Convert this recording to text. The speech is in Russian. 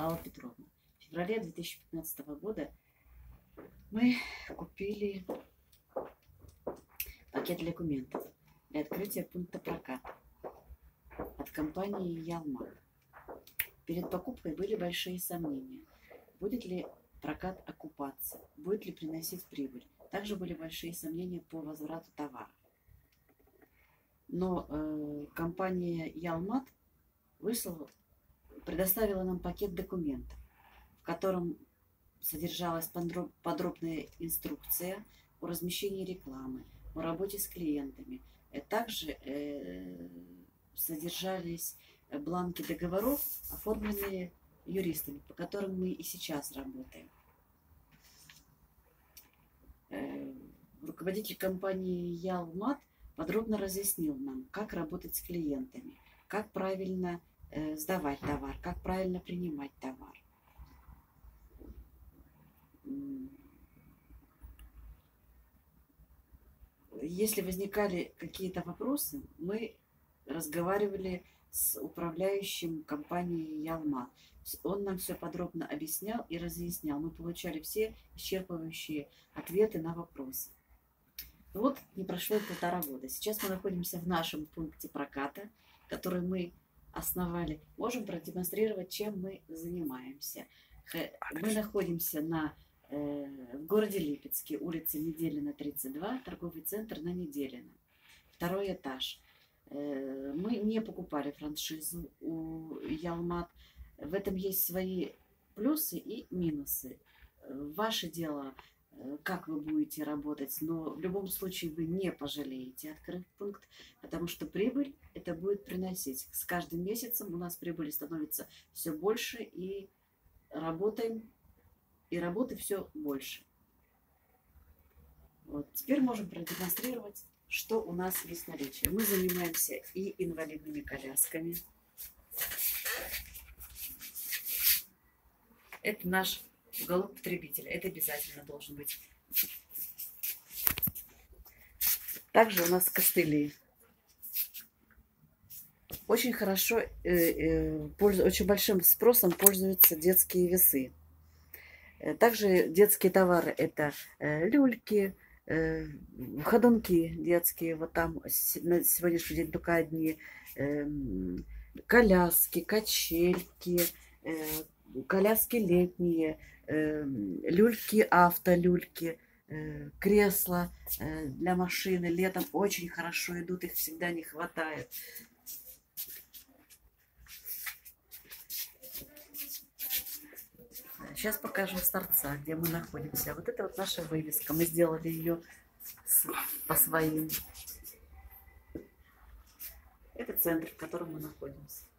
Алла Петровна. В феврале 2015 года мы купили пакет документов для открытия пункта проката от компании Ялма. Перед покупкой были большие сомнения. Будет ли прокат окупаться? Будет ли приносить прибыль? Также были большие сомнения по возврату товара. Но э, компания Ялмат выслала, предоставила нам пакет документов, в котором содержалась подробная инструкция о размещении рекламы, о работе с клиентами. Э, также э, содержались бланки договоров, оформленные юристами, по которым мы и сейчас работаем. Э, руководитель компании Ялмат подробно разъяснил нам, как работать с клиентами, как правильно э, сдавать товар, как правильно принимать товар. Если возникали какие-то вопросы, мы разговаривали с управляющим компанией Ялма. Он нам все подробно объяснял и разъяснял. Мы получали все исчерпывающие ответы на вопросы. Вот не прошло полтора года. Сейчас мы находимся в нашем пункте проката, который мы основали. Можем продемонстрировать, чем мы занимаемся. Мы находимся на, э, в городе Липецке, улица Неделина, 32, торговый центр на Неделина. Второй этаж. Э, мы не покупали франшизу у Ялмат. В этом есть свои плюсы и минусы. Ваше дело, как вы будете работать, но в любом случае вы не пожалеете, открыв пункт, потому что прибыль это будет приносить. С каждым месяцем у нас прибыли становится все больше и работаем, и работы все больше. Вот. Теперь можем продемонстрировать что у нас есть наличие. Мы занимаемся и инвалидными колясками. Это наш уголок потребителя. Это обязательно должен быть. Также у нас костыли. Очень хорошо, э, э, пользу, очень большим спросом пользуются детские весы. Э, также детские товары это э, люльки, э, ходунки детские, вот там на сегодняшний день только одни, э, коляски, качельки, э, коляски летние, э, люльки, автолюльки, э, кресла э, для машины летом очень хорошо идут, их всегда не хватает. Сейчас покажу с торца, где мы находимся. Вот это вот наша вывеска. Мы сделали ее по своим. Это центр, в котором мы находимся.